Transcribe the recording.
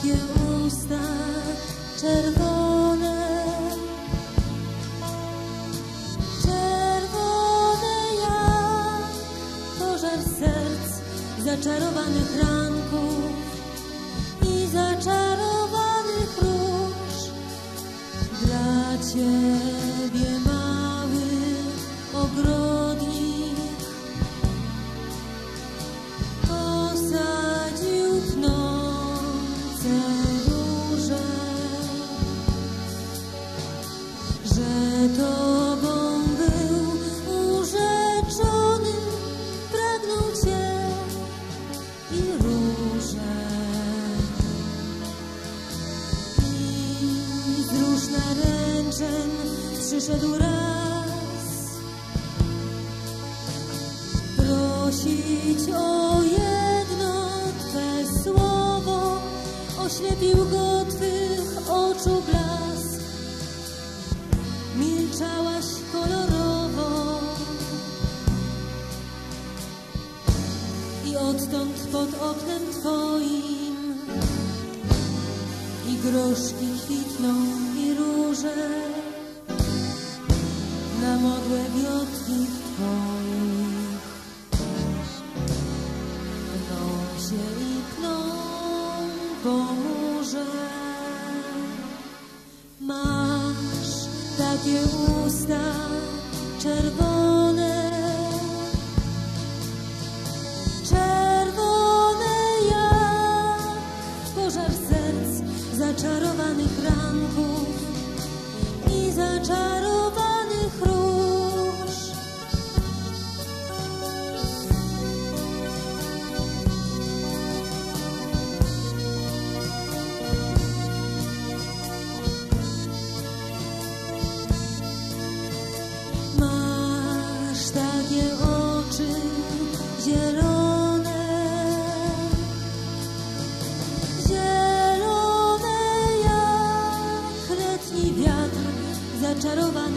takie usta czerwone, czerwone jak pożar serc zaczarowanych ranków i zaczarowanych róż. Dla Ciebie że Tobą był urzeczony, pragnął Cię i róże. I wzrusz naręczem przyszedł raz prosić Milczałaś kolorowo i odtąd pod oknem Twoim i groszki kwitną i róże na modłę wiotki Twoich pną się i pną po murze. Takie usta czerwone Charoba